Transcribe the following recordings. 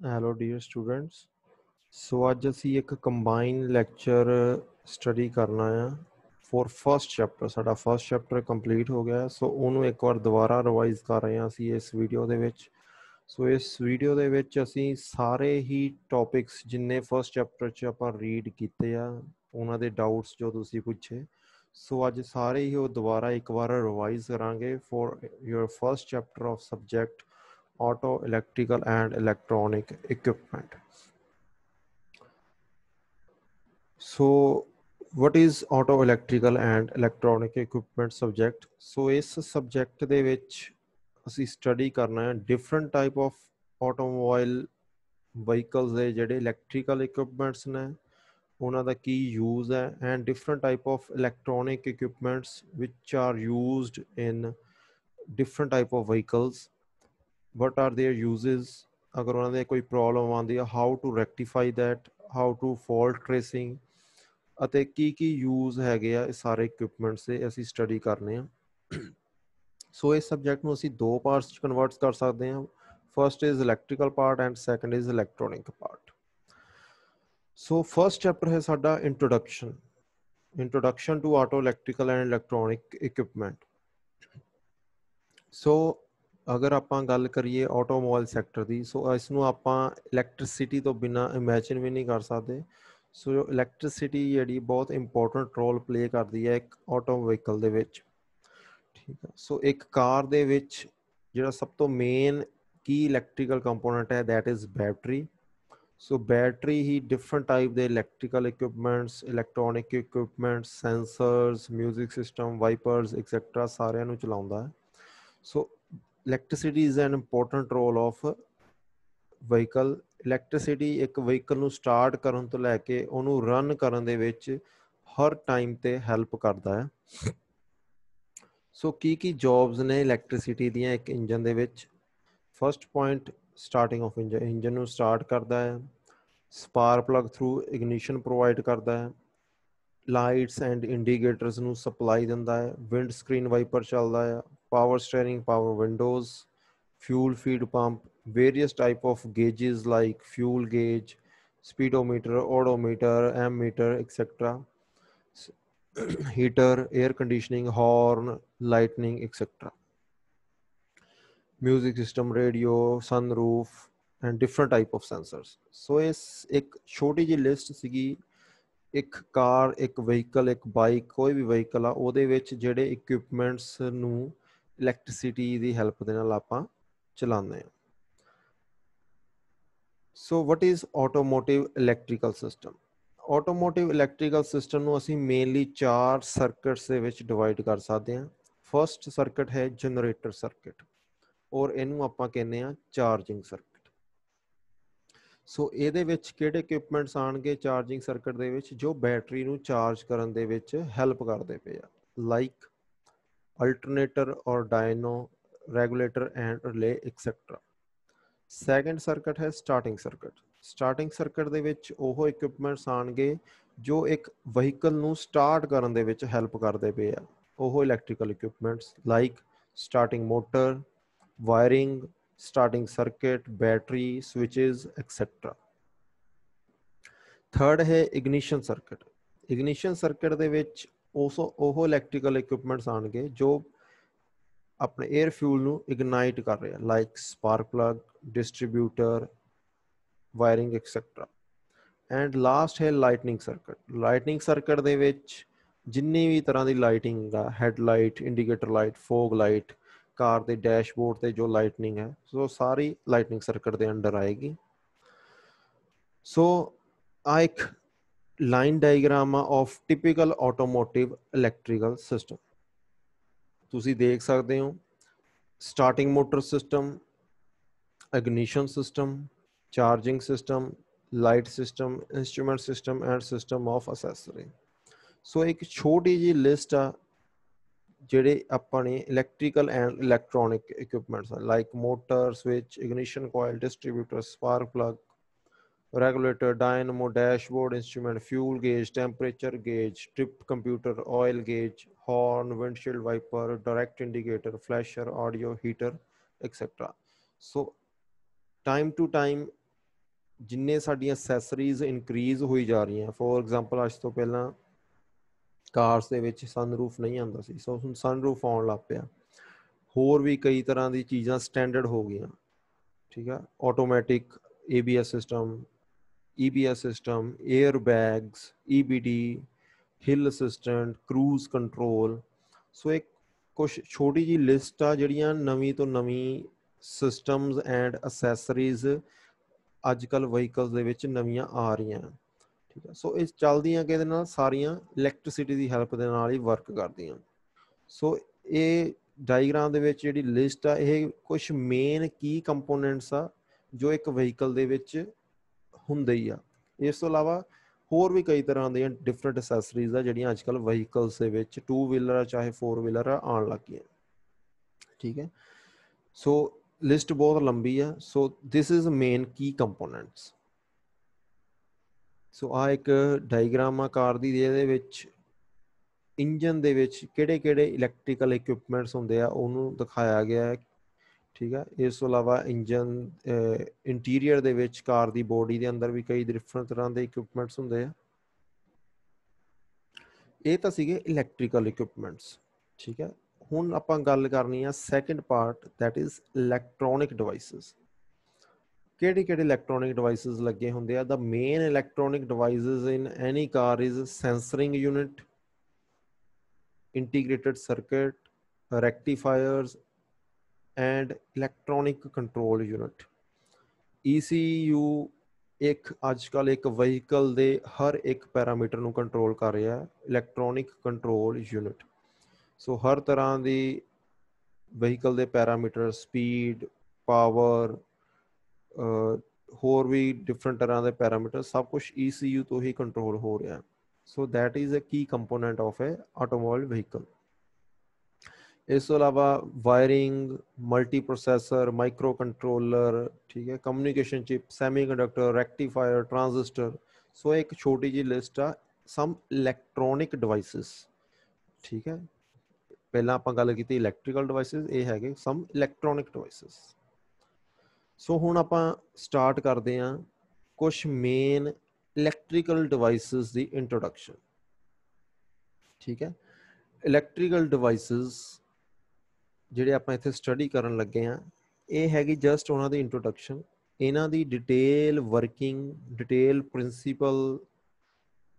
Hello dear students ਸੋ ਅੱਜ ਅਸੀਂ ਇੱਕ ਕੰਬਾਈਨ ਲੈਕਚਰ ਸਟੱਡੀ ਕਰਨਾ ਆ ਫॉर ਫਰਸਟ ਚੈਪਟਰ ਸਾਡਾ ਫਰਸਟ ਚੈਪਟਰ ਕੰਪਲੀਟ ਹੋ ਗਿਆ। ਸੋ ਉਹਨੂੰ ਇੱਕ ਵਾਰ ਦੁਬਾਰਾ ਰਿਵਾਈਜ਼ ਕਰ ਰਹੇ ਹਾਂ ਅਸੀਂ ਇਸ ਵੀਡੀਓ ਦੇ ਵਿੱਚ। ਸੋ ਇਸ ਵੀਡੀਓ ਦੇ ਵਿੱਚ ਅਸੀਂ ਸਾਰੇ ਹੀ ਟੌਪਿਕਸ ਜਿੰਨੇ ਫਰਸਟ ਚੈਪਟਰ 'ਚ ਆਪਾਂ ਰੀਡ ਕੀਤੇ ਆ, ਉਹਨਾਂ ਦੇ ਡਾਊਟਸ ਜੋ ਤੁਸੀਂ ਪੁੱਛੇ ਸੋ ਅੱਜ ਸਾਰੇ ਹੀ ਉਹ ਦੁਬਾਰਾ ਇੱਕ ਵਾਰ ਰਿਵਾਈਜ਼ ਕਰਾਂਗੇ for your first chapter of subject auto electrical and electronic equipment so what is auto electrical and electronic equipment subject so ਇਸ subject ਦੇ ਵਿੱਚ ਅਸੀਂ ਸਟੱਡੀ ਕਰਨਾ ਹੈ different type of automobile vehicles ਦੇ ਜਿਹੜੇ ਇਲੈਕਟ੍ਰੀਕਲ ਇਕਵਿਪਮੈਂਟਸ ਨੇ ਉਹਨਾਂ ਦਾ ਕੀ ਯੂਜ਼ ਹੈ and different type of electronic equipments which are used in different type of vehicles what are their uses? ਅਗਰ ਉਹਨਾਂ ਦੇ ਕੋਈ ਪ੍ਰੋਬਲਮ ਆਉਂਦੀ ਹੈ how to rectify that how to fault tracing ਅਤੇ ਕੀ ਕੀ ਯੂਜ਼ ਹੈਗੇ ਆ ਇਹ ਸਾਰੇ ਇਕਵਿਪਮੈਂਟਸ ਦੇ ਅਸੀਂ ਸਟੱਡੀ ਕਰਨੇ ਆ। ਸੋ ਇਸ ਸਬਜੈਕਟ ਨੂੰ ਅਸੀਂ ਦੋ ਪਾਰਟਸ ਚ ਕਨਵਰਟਸ ਕਰ ਸਕਦੇ ਹਾਂ first is electrical part and second is electronic part so first chapter ਹੈ ਸਾਡਾ introduction introduction to auto electrical and electronic equipment so ਅਗਰ ਆਪਾਂ ਗੱਲ ਕਰੀਏ ਆਟੋਮੋਬਾਈਲ ਸੈਕਟਰ ਦੀ ਸੋ ਇਸ ਨੂੰ ਆਪਾਂ ਇਲੈਕਟ੍ਰਿਸਿਟੀ ਤੋਂ ਬਿਨਾ ਇਮੇਜਿਨ ਵੀ ਨਹੀਂ ਕਰ ਸਕਦੇ। ਸੋ ਇਲੈਕਟ੍ਰਿਸਿਟੀ ਜਿਹੜੀ ਬਹੁਤ ਇੰਪੋਰਟੈਂਟ ਰੋਲ ਪਲੇ ਕਰਦੀ ਹੈ ਇੱਕ ਆਟੋ ਵਹੀਕਲ ਦੇ ਵਿੱਚ। ਠੀਕ ਹੈ ਸੋ ਇੱਕ ਕਾਰ ਦੇ ਵਿੱਚ ਜਿਹੜਾ ਸਭ ਤੋਂ ਮੇਨ ਕੀ ਇਲੈਕਟ੍ਰੀਕਲ ਕੰਪੋਨੈਂਟ ਹੈ that is battery so battery he different type ਦੇ electrical equipments electronic equipments sensors 뮤직 system wipers etcetera ਸਾਰਿਆਂ ਨੂੰ ਚਲਾਉਂਦਾ ਹੈ। So electricity is an important role of vehicle electricity ਇੱਕ ਵਹੀਕਲ ਨੂੰ ਸਟਾਰਟ ਕਰਨ ਤੋਂ ਲੈ ਕੇ ਉਹਨੂੰ ਰਨ ਕਰਨ ਦੇ ਵਿੱਚ ਹਰ ਟਾਈਮ ਤੇ ਹੈਲਪ ਕਰਦਾ ਹੈ। ਸੋ ਕੀ ਕੀ ਜੌਬਸ ਨੇ ਇਲੈਕਟ੍ਰਿਸਿਟੀ ਦੀਆਂ ਇੱਕ ਇੰਜਨ ਦੇ ਵਿੱਚ? First point starting of engine engine ਨੂੰ ਸਟਾਰਟ ਕਰਦਾ ਹੈ। Spark plug through ignition provide ਕਰਦਾ ਹੈ। ਲਾਈਟਸ ਐਂਡ ਇੰਡੀਕੇਟਰਸ ਨੂੰ ਸਪਲਾਈ ਦਿੰਦਾ ਹੈ। ਵਿੰਡ ਸਕਰੀਨ ਵਾਈਪਰ ਚੱਲਦਾ ਹੈ। Power steering, power windows, fuel feed pump, various type of gauges like fuel gauge, speedometer, odometer, ammeter, etc. Heater, air conditioning, horn, lightning, etc. Music system, radio, sunroof, and different type of sensors. So ਇਸ ਇੱਕ ਛੋਟੀ ਜਿਹੀ list ਸੀਗੀ ਇੱਕ ਕਾਰ ਇੱਕ vehicle ਇੱਕ bike ਕੋਈ ਵੀ ਵਹੀਕਲ ਆ ਉਹਦੇ ਵਿੱਚ ਜਿਹੜੇ ਇਕਵਿਪਮੈਂਟਸ ਨੂੰ ਇਲੈਕਟ੍ਰਿਸਿਟੀ ਦੀ ਹੈਲਪ ਦੇ ਨਾਲ ਆਪਾਂ ਚਲਾਉਂਦੇ ਹਾਂ। So what is automotive electrical system automotive electrical system ਨੂੰ ਅਸੀਂ ਮੇਨਲੀ ਚਾਰ ਸਰਕਟਸ ਦੇ ਵਿੱਚ ਡਿਵਾਈਡ ਕਰ ਸਕਦੇ ਹਾਂ। ਫਰਸਟ ਸਰਕਟ ਹੈ ਜਨਰੇਟਰ ਸਰਕਟ ਔਰ ਇਹਨੂੰ ਆਪਾਂ ਕਹਿੰਦੇ ਆ ਚਾਰਜਿੰਗ ਸਰਕਟ ਸੋ ਇਹਦੇ ਵਿੱਚ ਕਿਹੜੇ ਇਕਵਿਪਮੈਂਟਸ ਆਣਗੇ ਚਾਰਜਿੰਗ ਸਰਕਟ ਦੇ ਵਿੱਚ? ਜੋ ਬੈਟਰੀ ਨੂੰ ਚਾਰਜ ਕਰਨ ਦੇ ਵਿੱਚ ਹੈਲਪ ਕਰਦੇ ਪਏ ਆ। Like alternator or dyno, regulator and relay etc. Second circuit ਹੈ ਸਟਾਰਟਿੰਗ ਸਰਕਟ ਸਟਾਰਟਿੰਗ ਸਰਕਟ ਦੇ ਵਿੱਚ ਉਹ ਇਕਵਿਪਮੈਂਟਸ ਆਣਗੇ ਜੋ ਇੱਕ ਵਹੀਕਲ ਨੂੰ ਸਟਾਰਟ ਕਰਨ ਦੇ ਵਿੱਚ ਹੈਲਪ ਕਰਦੇ ਪਏ ਆ। ਉਹ electrical equipments like starting motor wiring starting circuit battery switches etcetera third ਹੈ ਇਗਨੀਸ਼ਨ ਸਰਕਟ ਇਗਨੀਸ਼ਨ ਸਰਕਟ ਦੇ ਵਿੱਚ ਉਸ ਉਹ ਇਲੈਕਟ੍ਰੀਕਲ ਇਕਵਿਪਮੈਂਟਸ ਆਣਗੇ ਜੋ ਆਪਣੇ 에ਅਰ ਫਿਊਲ ਨੂੰ ਇਗਨਾਈਟ ਕਰ ਰਿਹਾ like spark plug distributor wiring etcetera and last ਹੈ ਲਾਈਟਨਿੰਗ ਸਰਕਟ ਲਾਈਟਨਿੰਗ ਸਰਕਟ ਦੇ ਵਿੱਚ ਜਿੰਨੀ ਵੀ ਤਰ੍ਹਾਂ ਦੀ ਲਾਈਟਿੰਗ ਆ headlight indicator light fog light car ਦੇ ਡੈਸ਼ਬੋਰਡ ਤੇ ਜੋ ਲਾਈਟਨਿੰਗ ਹੈ, ਸੋ ਸਾਰੀ ਲਾਈਟਨਿੰਗ ਸਰਕਟ ਦੇ ਅੰਡਰ ਆਏਗੀ। ਸੋ ਆ ਇੱਕ line diagram of typical automotive electrical system ਤੁਸੀਂ ਦੇਖ ਸਕਦੇ ਹੋ starting motor system ignition system charging system light system instrument system and system of accessory so ਇੱਕ ਛੋਟੀ ਜੀ ਲਿਸਟ ਆ ਜਿਹੜੇ ਆਪਾਂ ਨੇ electrical and electronic equipments like motor switch ignition coil distributor spark plug regulator, dynamo, dashboard instrument, fuel gauge, temperature gauge, trip computer, oil gauge, horn, windshield wiper, direct indicator, flasher, audio, heater, etc. So time to time ਜਿੰਨੇ ਸਾਡੀਆਂ accessories increase ਹੋਈ ਜਾ ਰਹੀਆਂ for example ਅੱਜ ਤੋਂ ਪਹਿਲਾਂ cars ਦੇ ਵਿੱਚ ਸਨਰੂਫ ਨਹੀਂ ਆਉਂਦਾ ਸੀ ਸੋ ਹੁਣ ਸਨਰੂਫ ਆਉਣ ਲੱਗ ਪਿਆ ਹੋਰ ਵੀ ਕਈ ਤਰ੍ਹਾਂ ਦੀ ਚੀਜ਼ਾਂ ਸਟੈਂਡਰਡ ਹੋ ਗਈਆਂ ਠੀਕ ਆ automatic ABS system EBS system air bags EBD hill assistant cruise control so ਇੱਕ ਕੁਝ ਛੋਟੀ ਜੀ ਲਿਸਟ ਆ ਜਿਹੜੀਆਂ ਨਵੀਂ ਤੋਂ ਨਵੀਂ ਸਿਸਟਮਸ ਐਂਡ ਅਸੈਸਰੀਜ਼ ਅੱਜ ਕੱਲ ਵਹੀਕਲਸ ਦੇ ਵਿੱਚ ਨਵੀਆਂ ਆ ਰਹੀਆਂ ਠੀਕ ਹੈ ਸੋ ਇਹ ਚੱਲਦੀਆਂ ਕਿਹਦੇ ਨਾਲ ਸਾਰੀਆਂ ਇਲੈਕਟ੍ਰਿਸਿਟੀ ਦੀ ਹੈਲਪ ਦੇ ਨਾਲ ਹੀ ਵਰਕ ਕਰਦੀਆਂ ਸੋ ਇਹ ਡਾਇਗਰਾਮ ਦੇ ਵਿੱਚ ਜਿਹੜੀ ਲਿਸਟ ਆ ਇਹ ਕੁਝ ਮੇਨ ਕੀ ਕੰਪੋਨੈਂਟਸ ਆ ਜੋ ਇੱਕ ਵਹੀਕਲ ਦੇ ਵਿੱਚ ਹੁੰਦੇ ਹੀ ਆ। ਇਸ ਤੋਂ ਇਲਾਵਾ ਹੋਰ ਵੀ ਕਈ ਤਰ੍ਹਾਂ ਦੀਆਂ ਡਿਫਰੈਂਟ ਐਕਸੈਸਰੀਜ਼ ਆ ਜਿਹੜੀਆਂ ਅੱਜਕੱਲ ਵਹੀਕਲਸ ਦੇ ਵਿੱਚ 2 ਵੀਲਰ ਆ, ਚਾਹੇ 4 ਵੀਲਰ ਆ, ਆਉਣ ਲੱਗੀਆਂ ਠੀਕ ਹੈ? ਸੋ ਲਿਸਟ ਬਹੁਤ ਲੰਬੀ ਆ। So this is main key components so ਆ ਇੱਕ ਡਾਇਗਰਾਮ ਆ ਕਾਰ ਦੀ, ਜਿਹਦੇ ਵਿੱਚ ਇੰਜਨ ਦੇ ਵਿੱਚ ਕਿਹੜੇ-ਕਿਹੜੇ ਇਲੈਕਟ੍ਰੀਕਲ ਇਕਵਿਪਮੈਂਟਸ ਹੁੰਦੇ ਆ, ਉਹਨੂੰ ਦਿਖਾਇਆ ਗਿਆ ਹੈ ਠੀਕ ਹੈ ਇਸ ਤੋਂ ਇਲਾਵਾ ਇੰਜਨ ਇੰਟੀਰੀਅਰ ਦੇ ਵਿੱਚ ਕਾਰ ਦੀ ਬੋਡੀ ਦੇ ਅੰਦਰ ਵੀ ਕਈ ਡਿਫਰੈਂਟ ਤਰ੍ਹਾਂ ਦੇ ਇਕਵਿਪਮੈਂਟਸ ਹੁੰਦੇ ਆ। ਇਹ ਤਾਂ ਸੀਗੇ ਇਲੈਕਟ੍ਰੀਕਲ ਇਕਵਿਪਮੈਂਟਸ ਠੀਕ ਹੈ ਹੁਣ ਆਪਾਂ ਗੱਲ ਕਰਨੀ ਆ second part that is electronic devices ਕਿਹੜੇ ਕਿਹੜੇ ਇਲੈਕਟ੍ਰੋਨਿਕ ਡਿਵਾਈਸਸ ਲੱਗੇ ਹੁੰਦੇ ਆ? ਦਾ main electronic devices in any car is sensoring unit integrated circuit rectifiers and electronic control unit ECU ਇੱਕ ਅੱਜ ਕੱਲ ਇੱਕ ਵਹੀਕਲ ਦੇ ਹਰ ਇੱਕ ਪੈਰਾਮੀਟਰ ਨੂੰ ਕੰਟਰੋਲ ਕਰ ਰਿਹਾ ਹੈ, ਇਲੈਕਟ੍ਰੋਨਿਕ ਕੰਟਰੋਲ ਯੂਨਿਟ। ਸੋ ਹਰ ਤਰ੍ਹਾਂ ਦੀ ਵਹੀਕਲ ਦੇ ਪੈਰਾਮੀਟਰ, ਸਪੀਡ, ਪਾਵਰ ਹੋਰ ਵੀ ਡਿਫਰੈਂਟ ਤਰ੍ਹਾਂ ਦੇ ਪੈਰਾਮੀਟਰ, ਸਭ ਕੁਝ ECU ਤੋਂ ਹੀ ਕੰਟਰੋਲ ਹੋ ਰਿਹਾ ਹੈ। So that is uh key component of a automobile vehicle. ਇਸ ਤੋਂ ਇਲਾਵਾ wiring multi processor micro controller ਠੀਕ ਹੈ communication chip semiconductor rectifier transistor so ਇੱਕ ਛੋਟੀ ਜੀ ਲਿਸਟ ਆ ਸਮ ਇਲੈਕਟ੍ਰੋਨਿਕ ਡਿਵਾਈਸਸ ਠੀਕ ਹੈ ਪਹਿਲਾਂ ਆਪਾਂ ਗੱਲ ਕੀਤੀ ਇਲੈਕਟ੍ਰੀਕਲ ਡਿਵਾਈਸਸ ਇਹ ਹੈਗੇ ਸਮ ਇਲੈਕਟ੍ਰੋਨਿਕ ਡਿਵਾਈਸਸ ਸੋ ਹੁਣ ਆਪਾਂ ਸਟਾਰਟ ਕਰਦੇ ਹਾਂ ਕੁਝ ਮੇਨ ਇਲੈਕਟ੍ਰੀਕਲ ਡਿਵਾਈਸਸ ਦੀ ਇੰਟਰੋਡਕਸ਼ਨ ਠੀਕ ਹੈ ਇਲੈਕਟ੍ਰੀਕਲ ਡਿਵਾਈਸਸ ਜਿਹੜੇ ਆਪਾਂ ਇੱਥੇ ਸਟੱਡੀ ਕਰਨ ਲੱਗੇ ਆ ਇਹ ਹੈਗੀ ਜਸਟ ਉਹਨਾਂ ਦੀ ਇੰਟਰੋਡਕਸ਼ਨ ਇਹਨਾਂ ਦੀ ਡਿਟੇਲ ਵਰਕਿੰਗ ਡਿਟੇਲ ਪ੍ਰਿੰਸੀਪਲ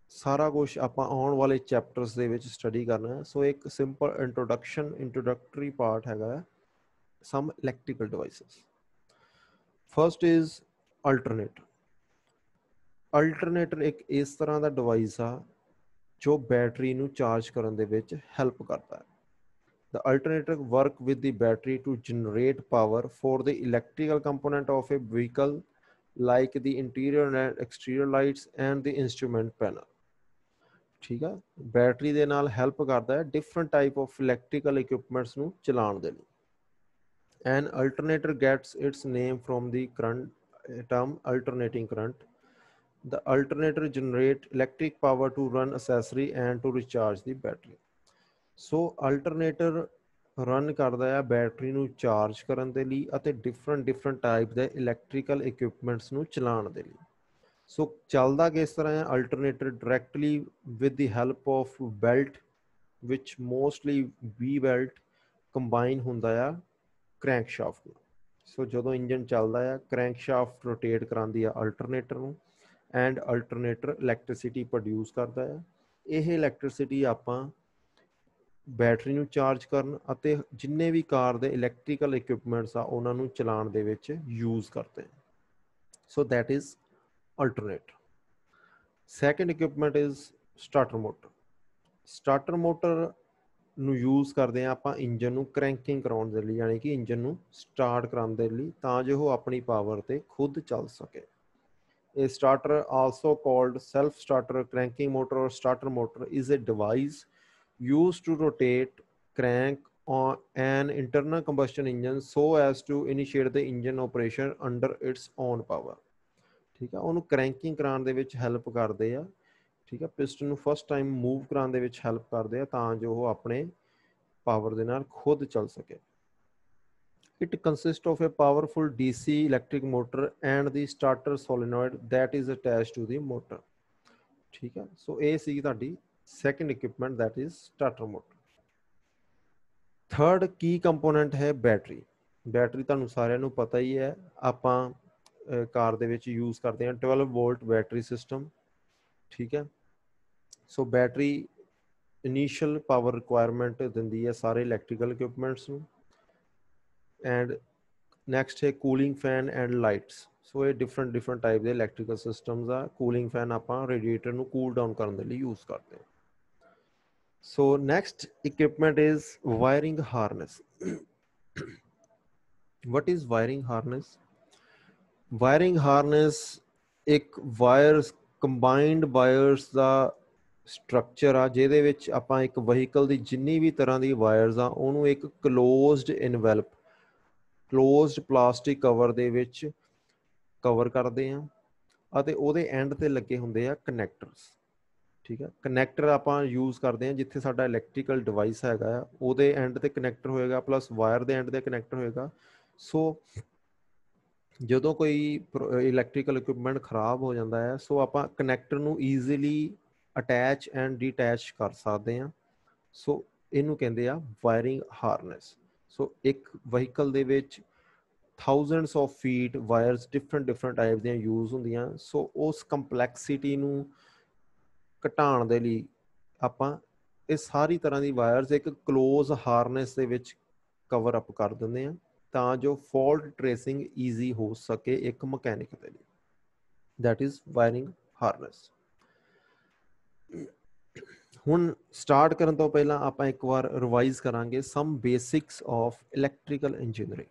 ਸਾਰਾ ਕੁਝ ਆਪਾਂ ਆਉਣ ਵਾਲੇ ਚੈਪਟਰਸ ਦੇ ਵਿੱਚ ਸਟੱਡੀ ਕਰਨਾ ਹੈ। ਸੋ ਇੱਕ ਸਿੰਪਲ ਇੰਟਰੋਡਕਸ਼ਨ ਇੰਟਰੋਡਕਟਰੀ ਪਾਰਟ ਹੈਗਾ some electrical devices first is alternator alternator ਇੱਕ ਇਸ ਤਰ੍ਹਾਂ ਦਾ ਡਿਵਾਈਸ ਆ, ਜੋ ਬੈਟਰੀ ਨੂੰ ਚਾਰਜ ਕਰਨ ਦੇ ਵਿੱਚ ਹੈਲਪ ਕਰਦਾ ਹੈ। The alternator work with the battery to generate power for the electrical component of a vehicle like the interior and exterior lights and the instrument panel. ਠੀਕ ਆ ਬੈਟਰੀ ਦੇ ਨਾਲ ਹੈਲਪ ਕਰਦਾ ਹੈ different type of electrical equipments ਨੂੰ ਚਲਾਉਣ ਦੇ ਲਈ an alternator gets its name from the current term alternating current the alternator generate electric power to run accessory and to recharge the battery so alternator run ਕਰਦਾ ਹੈ battery ਨੂੰ charge ਕਰਨ ਦੇ ਲਈ ਅਤੇ ਡਿਫਰੈਂਟ ਡਿਫਰੈਂਟ ਟਾਈਪ ਦੇ electrical equipments ਨੂੰ ਚਲਾਉਣ ਦੇ ਲਈ। ਸੋ ਚੱਲਦਾ ਕਿਸ ਤਰ੍ਹਾਂ ਹੈ? Alternator directly with the help of belt which mostly we belt combine ਹੁੰਦਾ ਆ ਕ੍ਰੈਂਕ ਸ਼ਾਫਟ ਨਾਲ ਸੋ ਜਦੋਂ ਇੰਜਨ ਚੱਲਦਾ ਆ ਕ੍ਰੈਂਕ ਸ਼ਾਫਟ ਰੋਟੇਟ ਕਰਾਉਂਦੀ ਆ ਅਲਟਰਨੇਟਰ ਨੂੰ ਐਂਡ ਅਲਟਰਨੇਟਰ ਇਲੈਕਟ੍ਰਿਸਿਟੀ ਪ੍ਰੋਡਿਊਸ ਕਰਦਾ ਆ। ਇਹ ਇਲੈਕਟ੍ਰਿਸਿਟੀ ਆਪਾਂ ਬੈਟਰੀ ਨੂੰ ਚਾਰਜ ਕਰਨ ਅਤੇ ਜਿੰਨੇ ਵੀ ਕਾਰ ਦੇ ਇਲੈਕਟ੍ਰੀਕਲ ਇਕਵਿਪਮੈਂਟਸ ਆ ਉਹਨਾਂ ਨੂੰ ਚਲਾਉਣ ਦੇ ਵਿੱਚ ਯੂਜ਼ ਕਰਦੇ ਹਾਂ so that is alternate second equipment is starter motor starter motor ਨੂੰ ਯੂਜ਼ ਕਰਦੇ ਆ ਆਪਾਂ ਇੰਜਨ ਨੂੰ ਕ੍ਰੈਂਕਿੰਗ ਕਰਾਉਣ ਦੇ ਲਈ ਯਾਨੀ ਕਿ ਇੰਜਨ ਨੂੰ ਸਟਾਰਟ ਕਰਾਉਣ ਦੇ ਲਈ ਤਾਂ ਜੋ ਉਹ ਆਪਣੀ ਪਾਵਰ ਤੇ ਖੁਦ ਚੱਲ ਸਕੇ। A starter, also called self-starter cranking motor or starter motor, is a device used to rotate crank on an internal combustion engine so as to initiate the engine operation under its own power. ਠੀਕ ਆ ਉਹਨੂੰ ਕ੍ਰੈਂਕਿੰਗ ਕਰਾਉਣ ਦੇ ਵਿੱਚ help ਕਰਦੇ ਆ ਠੀਕ ਆ ਪਿਸਟਨ ਨੂੰ ਫਸਟ ਟਾਈਮ ਮੂਵ ਕਰਾਉਣ ਦੇ ਵਿੱਚ ਹੈਲਪ ਕਰਦੇ ਆ ਤਾਂ ਜੋ ਉਹ ਆਪਣੇ ਪਾਵਰ ਦੇ ਨਾਲ ਖੁਦ ਚੱਲ ਸਕੇ it consists of a powerful DC electric motor and the starter solenoid that is attached to the motor ਠੀਕ ਹੈ ਸੋ ਇਹ ਸੀ ਤੁਹਾਡੀ second equipment that is starter motor third key component ਹੈ ਬੈਟਰੀ ਬੈਟਰੀ ਤੁਹਾਨੂੰ ਸਾਰਿਆਂ ਨੂੰ ਪਤਾ ਹੀ ਹੈ, ਆਪਾਂ ਕਾਰ ਦੇ ਵਿੱਚ ਯੂਜ਼ ਕਰਦੇ ਹਾਂ 12 ਵੋਲਟ ਬੈਟਰੀ ਸਿਸਟਮ ਠੀਕ ਹੈ? So battery initial power requirement ਦਿੰਦੀ ਹੈ ਸਾਰੇ ਇਲੈਕਟ੍ਰੀਕਲ ਇਕਵਿਪਮੈਂਟਸ ਨੂੰ। ਐਂਡ ਨੈਕਸਟ ਹੈ cooling fan and lights so ਇਹ ਡਿਫਰੈਂਟ ਡਿਫਰੈਂਟ ਟਾਈਪ ਦੇ ਇਲੈਕਟ੍ਰੀਕਲ ਸਿਸਟਮਸ ਆ। ਕੂਲਿੰਗ ਫੈਨ ਆਪਾਂ ਰੇਡੀਏਟਰ ਨੂੰ ਕੂਲ ਡਾਊਨ ਕਰਨ ਦੇ ਲਈ ਯੂਜ਼ ਕਰਦੇ ਹਾਂ। So next equipment is wiring harness. What is wiring harness? Wiring harness ਇੱਕ ਵਾਇਰਸ ਕੰਬਾਈਨਡ ਵਾਇਰਸ ਦਾ ਸਟਰਕਚਰ ਆ, ਜਿਹਦੇ ਵਿੱਚ ਆਪਾਂ ਇੱਕ ਵਹੀਕਲ ਦੀ ਜਿੰਨੀ ਵੀ ਤਰ੍ਹਾਂ ਦੀ ਵਾਇਰਸ ਆ, ਉਹਨੂੰ ਇੱਕ closed envelope closed plastic cover ਦੇ ਵਿੱਚ ਕਵਰ ਕਰਦੇ ਆ ਅਤੇ ਉਹਦੇ ਐਂਡ ਤੇ ਲੱਗੇ ਹੁੰਦੇ ਆ ਕਨੈਕਟਰਸ ਠੀਕ ਹੈ ਕਨੈਕਟਰ ਆਪਾਂ ਯੂਜ਼ ਕਰਦੇ ਹਾਂ ਜਿੱਥੇ ਸਾਡਾ ਇਲੈਕਟ੍ਰੀਕਲ ਡਿਵਾਈਸ ਹੈਗਾ ਆ, ਉਹਦੇ ਐਂਡ ਤੇ ਕਨੈਕਟਰ ਹੋਏਗਾ ਪਲੱਸ ਵਾਇਰ ਦੇ ਐਂਡ ਤੇ ਕਨੈਕਟਰ ਹੋਏਗਾ। ਸੋ ਜਦੋਂ ਕੋਈ ਇਲੈਕਟ੍ਰੀਕਲ ਇਕਵਿਪਮੈਂਟ ਖਰਾਬ ਹੋ ਜਾਂਦਾ ਹੈ ਸੋ ਆਪਾਂ ਕਨੈਕਟਰ ਨੂੰ ਈਜ਼ੀਲੀ ਅਟੈਚ ਐਂਡ ਡੀਟੈਚ ਕਰ ਸਕਦੇ ਹਾਂ। ਸੋ ਇਹਨੂੰ ਕਹਿੰਦੇ ਆ ਵਾਇਰਿੰਗ ਹਾਰਨੈਸ ਸੋ ਇੱਕ ਵਹੀਕਲ ਦੇ ਵਿੱਚ thousands of feet wires different different type ਦੀਆਂ ਯੂਜ਼ ਹੁੰਦੀਆਂ। ਸੋ ਉਸ ਕੰਪਲੈਕਸਿਟੀ ਨੂੰ ਘਟਾਉਣ ਦੇ ਲਈ ਆਪਾਂ ਇਹ ਸਾਰੀ ਤਰ੍ਹਾਂ ਦੀ ਵਾਇਰਸ ਇੱਕ ক্লোਜ਼ ਹਾਰਨੈਸ ਦੇ ਵਿੱਚ ਕਵਰ ਅਪ ਕਰ ਦਿੰਦੇ ਆ ਤਾਂ ਜੋ ਫਾਲਟ ਟ੍ਰੇਸਿੰਗ ਈਜ਼ੀ ਹੋ ਸਕੇ ਇੱਕ ਮਕੈਨਿਕ ਦੇ ਲਈ। That ਇਜ਼ ਵਾਇਰਿੰਗ ਹਾਰਨੈਸ ਹੁਣ ਸਟਾਰਟ ਕਰਨ ਤੋਂ ਪਹਿਲਾਂ ਆਪਾਂ ਇੱਕ ਵਾਰ ਰਿਵਾਈਜ਼ ਕਰਾਂਗੇ some basics of electrical engineering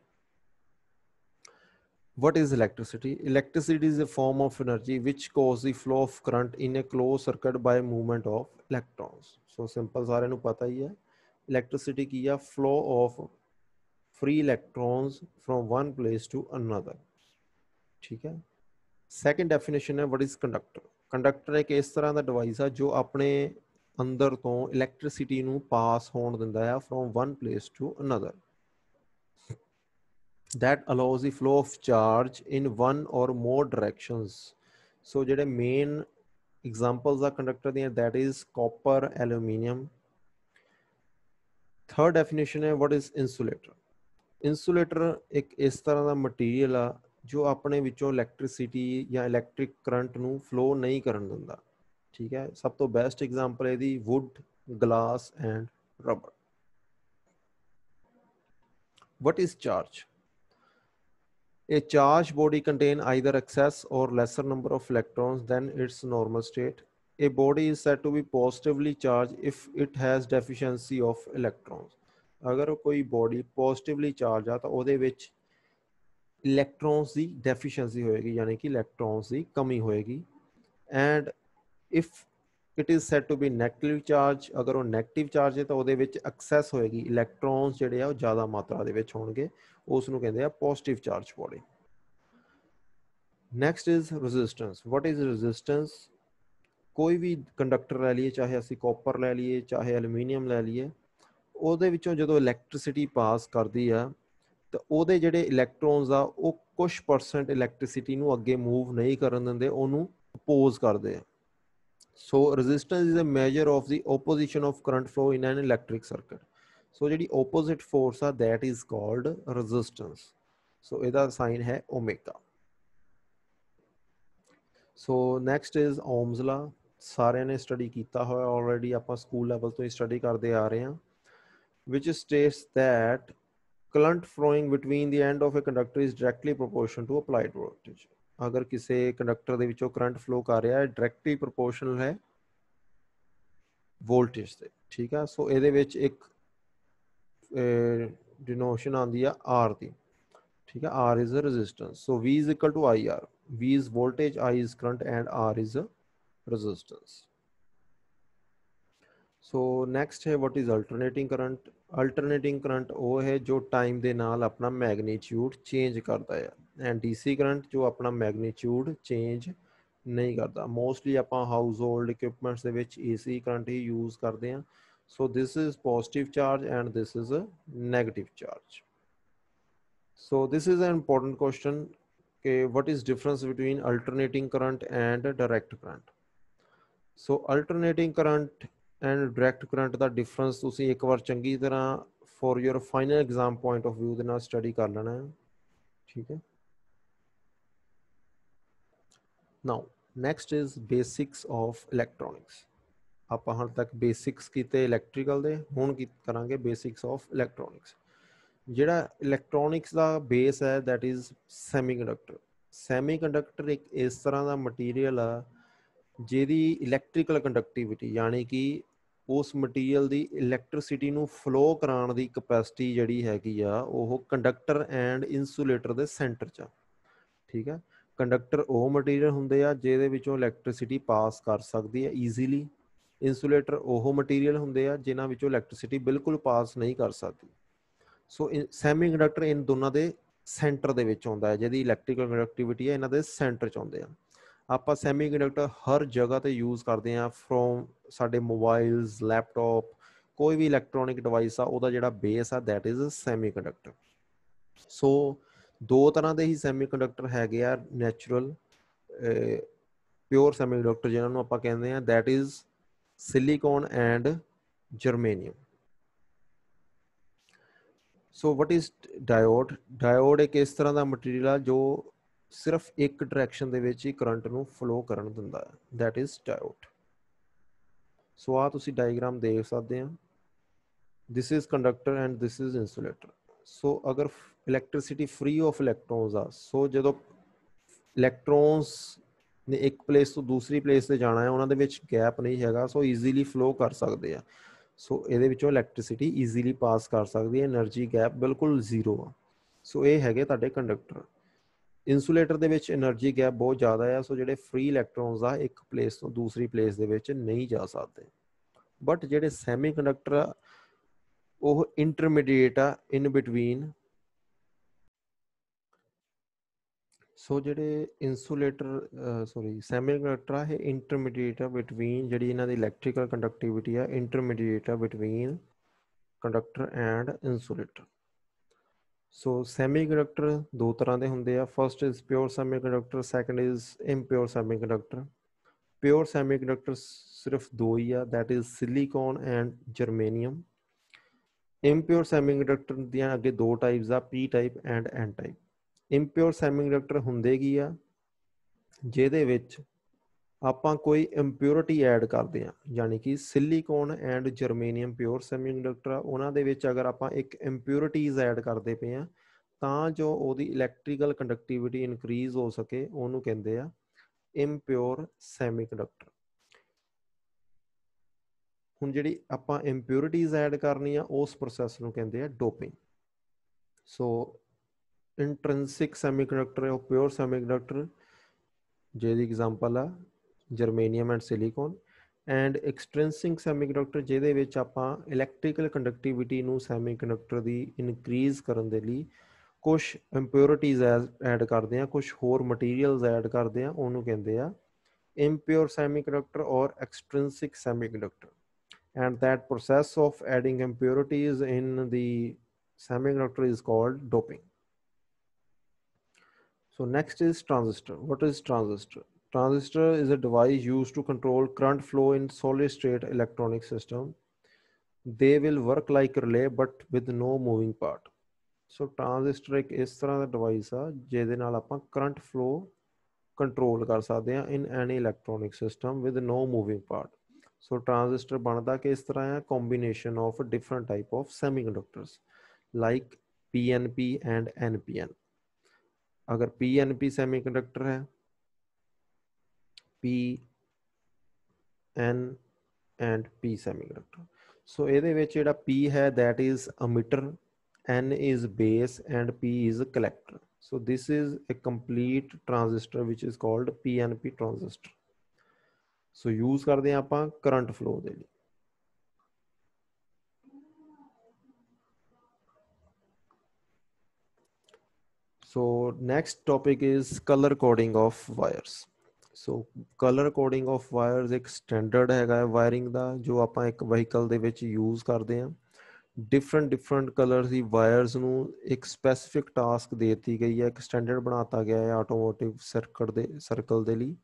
What is electricity? Electricity is a form of energy which causes the flow of current in a closed circuit by movement of electrons. So simple ਸਾਰਿਆਂ ਨੂੰ ਪਤਾ ਹੀ ਹੈ electricity ਕੀ ਆ flow of free electrons from one place to another ਠੀਕ ਹੈ second definition ਹੈ what is conductor conductor ਇੱਕ ਇਸ ਤਰ੍ਹਾਂ ਦਾ ਡਿਵਾਈਸ ਆ ਜੋ ਆਪਣੇ ਅੰਦਰ ਤੋਂ ਇਲੈਕਟ੍ਰਿਸਿਟੀ ਨੂੰ ਪਾਸ ਹੋਣ ਦਿੰਦਾ ਆ from one place to another that allows the flow of charge in one or more directions so ਜਿਹੜੇ main examples ਆ conductor ਦੀਆਂ that is copper aluminum third definition ਹੈ what is insulator insulator ਇੱਕ ਇਸ ਤਰ੍ਹਾਂ ਦਾ ਮਟੀਰੀਅਲ ਆ ਜੋ ਆਪਣੇ ਵਿੱਚੋਂ ਇਲੈਕਟ੍ਰਿਸਿਟੀ ਜਾਂ ਇਲੈਕਟ੍ਰਿਕ ਕਰੰਟ ਨੂੰ ਫਲੋ ਨਹੀਂ ਕਰਨ ਦਿੰਦਾ ਠੀਕ ਹੈ ਸਭ ਤੋਂ ਬੈਸਟ ਐਗਜ਼ਾਮਪਲ ਹੈ ਦੀ wood glass and rubber what is charge A charged body contain either excess or lesser number of electrons than its normal state. A body is said to be positively charged if it has deficiency of electrons. ਅਗਰ ਕੋਈ body positively charge ਆ ਤਾਂ ਉਹਦੇ ਵਿੱਚ electrons ਦੀ deficiency ਹੋਏਗੀ ਯਾਨੀ ਕਿ electrons ਦੀ ਕਮੀ ਹੋਏਗੀ and if it is said to be negative charge ਅਗਰ ਉਹ ਨੈਗੇਟਿਵ ਚਾਰਜ ਹੈ ਤਾਂ ਉਹਦੇ ਵਿੱਚ ਐਕਸੈਸ ਹੋਏਗੀ ਇਲੈਕਟ੍ਰੋਨਸ ਜਿਹੜੇ ਆ ਉਹ ਜ਼ਿਆਦਾ ਮਾਤਰਾ ਦੇ ਵਿੱਚ ਹੋਣਗੇ ਉਸ ਨੂੰ ਕਹਿੰਦੇ ਆ positive charge body next is resistance what is resistance ਕੋਈ ਵੀ ਕੰਡਕਟਰ ਲੈ ਲਈਏ ਚਾਹੇ ਅਸੀਂ ਕਾਪਰ ਲੈ ਲਈਏ ਚਾਹੇ ਐਲੂਮੀਨੀਅਮ ਲੈ ਲਈਏ ਉਹਦੇ ਵਿੱਚੋਂ ਜਦੋਂ ਇਲੈਕਟ੍ਰਿਸਿਟੀ ਪਾਸ ਕਰਦੀ ਆ ਤਾਂ ਉਹਦੇ ਜਿਹੜੇ ਇਲੈਕਟ੍ਰੋਨਸ ਆ ਉਹ ਕੁਝ ਪਰਸੈਂਟ ਇਲੈਕਟ੍ਰਿਸਿਟੀ ਨੂੰ ਅੱਗੇ ਮੂਵ ਨਹੀਂ ਕਰਨ ਦਿੰਦੇ ਉਹਨੂੰ ਅਪੋਜ਼ ਕਰਦੇ ਆ so resistance is a measure of the opposition of current flow in an electric circuit so ਜਿਹੜੀ opposite force uh that is called resistance so ਇਹਦਾ ਸਾਈਨ ਹੈ omega so next is Ohm's law ਸਾਰਿਆਂ ਨੇ study ਕੀਤਾ ਹੋਇਆ already ਆਪਾਂ school level ਤੋਂ ਹੀ study ਕਰਦੇ ਆ ਰਹੇ ਹਾਂ which states that current flowing between the end of a conductor is directly proportional to applied voltage ਅਗਰ ਕਿਸੇ ਕੰਡਕਟਰ ਦੇ ਵਿੱਚੋਂ ਕਰੰਟ ਫਲੋ ਕਰ ਰਿਹਾ ਹੈ ਡਾਇਰੈਕਟਲੀ ਪ੍ਰੋਪੋਰਸ਼ਨਲ ਹੈ ਵੋਲਟੇਜ ਦੇ ਠੀਕ ਆ ਸੋ ਇਹਦੇ ਵਿੱਚ ਇੱਕ ਡਿਨੋਸ਼ਨ ਆਂਦੀ ਆ R ਦੀ ਠੀਕ ਆ R is a resistance so V is equal to IR V is voltage I is current and R is a resistance so next ਹੈ what is alternating current alternating current ਉਹ ਹੈ ਜੋ ਟਾਈਮ ਦੇ ਨਾਲ ਆਪਣਾ magnitude change ਕਰਦਾ ਹੈ and DC current ਜੋ ਆਪਣਾ ਮੈਗਨੀਟਿਊਡ ਚੇਂਜ ਨਹੀਂ ਕਰਦਾ ਮੋਸਟਲੀ ਆਪਾਂ ਹਾਊਸ ਹੋਲਡ ਇਕਵਿਪਮੈਂਟਸ ਦੇ ਵਿੱਚ ਏਸੀ ਕਰੰਟ ਹੀ ਯੂਜ਼ ਕਰਦੇ ਹਾਂ so this is positive charge and this is a negative charge so this is an important question okay what is difference between alternating current and direct current so alternating current and direct current the difference ਤੁਸੀਂ ਇੱਕ ਵਾਰ ਚੰਗੀ ਤਰ੍ਹਾਂ for your final exam point of view ਦੇ ਨਾਲ study ਕਰ ਲੈਣਾ ਹੈ। ਠੀਕ ਹੈ। Now next is basics of electronics ਆਪਾਂ ਹੁਣ ਤੱਕ ਬੇਸਿਕਸ ਕੀਤੇ ਇਲੈਕਟ੍ਰੀਕਲ ਦੇ, ਹੁਣ ਕੀ ਕਰਾਂਗੇ ਬੇਸਿਕਸ ਆਫ ਇਲੈਕਟ੍ਰੋਨਿਕਸ ਜਿਹੜਾ ਇਲੈਕਟ੍ਰੋਨਿਕਸ ਦਾ ਬੇਸ ਹੈ, that is ਸੈਮੀਕੰਡਕਟਰ ਸੈਮੀਕੰਡਕਟਰ ਇੱਕ ਇਸ ਤਰ੍ਹਾਂ ਦਾ ਮਟੀਰੀਅਲ ਆ, ਜਿਹਦੀ ਇਲੈਕਟ੍ਰੀਕਲ ਕੰਡਕਟਿਵਿਟੀ ਯਾਨੀ ਕਿ ਉਸ ਮਟੀਰੀਅਲ ਦੀ ਇਲੈਕਟ੍ਰਿਸਿਟੀ ਨੂੰ ਫਲੋ ਕਰਾਉਣ ਦੀ ਕਪੈਸਿਟੀ ਜਿਹੜੀ ਹੈਗੀ ਆ, ਉਹ ਕੰਡਕਟਰ ਐਂਡ ਇਨਸੂਲੇਟਰ ਦੇ ਸੈਂਟਰ 'ਚ ਠੀਕ ਹੈ ਕੰਡਕਟਰ ਉਹ ਮਟੀਰੀਅਲ ਹੁੰਦੇ ਆ ਜਿਹਦੇ ਵਿੱਚੋਂ ਇਲੈਕਟ੍ਰਿਸਿਟੀ ਪਾਸ ਕਰ ਸਕਦੀ ਹੈ ਈਜ਼ੀਲੀ ਇਨਸੂਲੇਟਰ ਉਹ ਮਟੀਰੀਅਲ ਹੁੰਦੇ ਆ ਜਿਨ੍ਹਾਂ ਵਿੱਚੋਂ ਇਲੈਕਟ੍ਰਿਸਿਟੀ ਬਿਲਕੁਲ ਪਾਸ ਨਹੀਂ ਕਰ ਸਕਦੀ। ਸੋ ਸੈਮੀਕੰਡਕਟਰ ਇਨ ਦੋਨਾਂ ਦੇ ਸੈਂਟਰ ਦੇ ਵਿੱਚ ਆਉਂਦਾ ਹੈ, ਜਿਹਦੀ ਇਲੈਕਟ੍ਰੀਕਲ ਕੰਡਕਟਿਵਿਟੀ ਹੈ, ਇਹਨਾਂ ਦੇ ਸੈਂਟਰ 'ਚ ਆਉਂਦੇ ਆ। ਆਪਾਂ ਸੈਮੀਕੰਡਕਟਰ ਹਰ ਜਗ੍ਹਾ ਤੇ ਯੂਜ਼ ਕਰਦੇ ਆ ਫਰੋਮ ਸਾਡੇ ਮੋਬਾਈਲਸ ਲੈਪਟਾਪ ਕੋਈ ਵੀ ਇਲੈਕਟ੍ਰੋਨਿਕ ਡਿਵਾਈਸ ਆ, ਉਹਦਾ ਜਿਹੜਾ ਬੇਸ ਆ ਥੈਟ ਇਜ਼ ਸੈਮੀਕੰਡਕਟਰ ਸੋ ਦੋ ਤਰ੍ਹਾਂ ਦੇ ਹੀ ਸੈਮੀਕੰਡਕਟਰ ਹੈਗੇ ਆ ਨੈਚੁਰਲ ਪਿਓਰ ਸੈਮੀਕੰਡਕਟਰ ਜਿਹਨਾਂ ਨੂੰ ਆਪਾਂ ਕਹਿੰਦੇ ਆ that is silicon and germanium so what is diode diode ਇੱਕ ਇਸ ਤਰ੍ਹਾਂ ਦਾ ਮਟੀਰੀਅਲ ਆ ਜੋ ਸਿਰਫ ਇੱਕ ਡਾਇਰੈਕਸ਼ਨ ਦੇ ਵਿੱਚ ਹੀ ਕਰੰਟ ਨੂੰ ਫਲੋ ਕਰਨ ਦਿੰਦਾ ਹੈ। ਥੈਟ ਇਜ਼ ਡਾਇਓਡ ਸੋ ਆ ਤੁਸੀਂ ਡਾਇਗਰਾਮ ਦੇਖ ਸਕਦੇ ਆ this is conductor and this is insulator so ਅਗਰ ਇਲੈਕਟ੍ਰਿਸਿਟੀ ਫ੍ਰੀ ਆਫ ਇਲੈਕਟ੍ਰੋਨਸ ਆ ਸੋ ਜਦੋਂ ਇਲੈਕਟ੍ਰੋਨਸ ਨੇ ਇੱਕ ਪਲੇਸ ਤੋਂ ਦੂਸਰੀ ਪਲੇਸ ਤੇ ਜਾਣਾ ਹੈ, ਉਹਨਾਂ ਦੇ ਵਿੱਚ ਗੈਪ ਨਹੀਂ ਹੈਗਾ ਸੋ ਈਜ਼ੀਲੀ ਫਲੋ ਕਰ ਸਕਦੇ ਆ। ਸੋ ਇਹਦੇ ਵਿੱਚੋਂ ਇਲੈਕਟ੍ਰਿਸਿਟੀ ਈਜ਼ੀਲੀ ਪਾਸ ਕਰ ਸਕਦੀ ਹੈ। એનર્ਜੀ ਗੈਪ ਬਿਲਕੁਲ ਜ਼ੀਰੋ ਆ। ਸੋ ਇਹ ਹੈਗੇ ਤੁਹਾਡੇ ਕੰਡਕਟਰ ਇਨਸੂਲੇਟਰ ਦੇ ਵਿੱਚ એનર્ਜੀ ਗੈਪ ਬਹੁਤ ਜ਼ਿਆਦਾ ਆ, ਸੋ ਜਿਹੜੇ ਫ੍ਰੀ ਇਲੈਕਟ੍ਰੋਨਸ ਆ, ਇੱਕ ਪਲੇਸ ਤੋਂ ਦੂਸਰੀ ਪਲੇਸ ਦੇ ਵਿੱਚ ਨਹੀਂ ਜਾ ਸਕਦੇ। ਬਟ ਜਿਹੜੇ ਸੈਮੀਕੰਡਕਟਰ ਆ, ਉਹ ਇੰਟਰਮੀਡੀਏਟ ਆ ਇਨ ਬਿਟਵੀਨ ਸੋ ਜਿਹੜੇ ਇਨਸੂਲੇਟਰ ਸੌਰੀ ਸੈਮੀਕੰਡਕਟਰ ਆ, ਇਹ ਇੰਟਰਮੀਡੀਏਟ ਆ ਬਿਟਵੀਨ ਜਿਹੜੀ ਇਹਨਾਂ ਦੀ ਇਲੈਕਟ੍ਰੀਕਲ ਕੰਡਕਟੀਵਿਟੀ ਆ ਇੰਟਰਮੀਡੀਏਟ ਆ between conductor and insulator so semiconductor ਦੋ ਤਰ੍ਹਾਂ ਦੇ ਹੁੰਦੇ ਆ। First is pure semiconductor second is impure semiconductor pure semiconductor ਸਿਰਫ ਦੋ ਹੀ ਆ that is silicon and germanium impure semiconductor ਦੀਆਂ ਅੱਗੇ ਦੋ ਟਾਈਪਸ ਆ P type and N type impure semiconductor ਹੁੰਦੇ ਕੀ ਆ? ਜਿਹਦੇ ਵਿੱਚ ਆਪਾਂ ਕੋਈ ਇੰਪਿਉਰਿਟੀ ਐਡ ਕਰਦੇ ਆ ਯਾਨੀ ਕਿ silicon and germanium pure semiconductor ਆ, ਉਹਨਾਂ ਦੇ ਵਿੱਚ ਅਗਰ ਆਪਾਂ ਇੱਕ ਇੰਪਿਉਰਿਟੀਜ਼ ਐਡ ਕਰਦੇ ਪਏ ਆ ਤਾਂ ਜੋ ਉਹਦੀ ਇਲੈਕਟ੍ਰੀਕਲ ਕੰਡਕਟੀਵਿਟੀ ਇਨਕਰੀਜ਼ ਹੋ ਸਕੇ, ਉਹਨੂੰ ਕਹਿੰਦੇ ਆ ਇੰਪਿਓਰ ਸੈਮੀਕੰਡਕਟਰ ਹੁਣ ਜਿਹੜੀ ਆਪਾਂ ਇੰਪਿਉਰਿਟੀਜ਼ ਐਡ ਕਰਨੀ ਆ, ਉਸ ਪ੍ਰੋਸੈਸ ਨੂੰ ਕਹਿੰਦੇ ਆ ਡੋਪਿੰਗ ਸੋ ਇੰਟ੍ਰਿੰਸਿਕ ਸੈਮੀਕੰਡਕਟਰ ਉਹ ਪਿਓਰ ਸੈਮੀਕੰਡਕਟਰ ਜਿਹਦੀ ਐਗਜ਼ਾਮਪਲ ਆ germanium and silicon and extrinsic semiconductor ਜਿਹਦੇ ਵਿੱਚ ਆਪਾਂ ਇਲੈਕਟ੍ਰੀਕਲ ਕੰਡਕਟਿਵਿਟੀ ਨੂੰ ਸੈਮੀਕੰਡਕਟਰ ਦੀ ਇਨਕਰੀਜ਼ ਕਰਨ ਦੇ ਲਈ ਕੁਝ ਇੰਪਿਉਰਿਟੀਜ਼ ਐਡ ਕਰਦੇ ਆ ਕੁਝ ਹੋਰ ਮਟੀਰੀਅਲਸ ਐਡ ਕਰਦੇ ਆ ਉਹਨੂੰ ਕਹਿੰਦੇ ਆ impure semiconductor or extrinsic semiconductor and that process of adding impurities in the semiconductor is called doping so next is transistor what is transistor transistor is a device used to control current flow in solid state electronic system. They will work like relay, but with no moving part. So transistor ਇੱਕ ਇਸ ਤਰ੍ਹਾਂ ਦਾ device ਆ ਜਿਹਦੇ ਨਾਲ ਆਪਾਂ current flow control ਕਰ ਸਕਦੇ ਆ in any electronic system with no moving part so transistor ਬਣਦਾ ਕਿਸ ਤਰ੍ਹਾਂ ਆ combination of different type of semiconductors like PNP and NPN ਅਗਰ PNP ਸੈਮੀਕੰਡਕਟਰ ਹੈ P N and P semiconductor so ਇਹਦੇ ਵਿੱਚ ਜਿਹੜਾ P ਹੈ that is emitter N is base and P is collector. So this is a complete transistor which is called PNP transistor. So use ਕਰਦੇ ਹਾਂ ਆਪਾਂ current flow ਦੇ ਲਈ So next topic is color coding of wires. So colour coding of wires ਇੱਕ standard ਹੈਗਾ ਹੈ wiring ਦਾ, ਜੋ ਆਪਾਂ ਇੱਕ ਵਹੀਕਲ ਦੇ ਵਿੱਚ ਯੂਜ਼ ਕਰਦੇ ਹਾਂ। ਡਿਫਰੈਂਟ ਡਿਫਰੈਂਟ ਕਲਰਸ ਦੀ ਵਾਇਰਸ ਨੂੰ ਇੱਕ ਸਪੈਸੀਫਿਕ ਟਾਸਕ ਦੇ ਦਿੱਤੀ ਗਈ ਹੈ, ਇੱਕ ਸਟੈਂਡਰਡ ਬਣਾਤਾ ਗਿਆ ਹੈ ਆਟੋਮੋਟਿਵ ਸਰਕਟ ਦੇ ਸਰਕਲ ਦੇ ਲਈ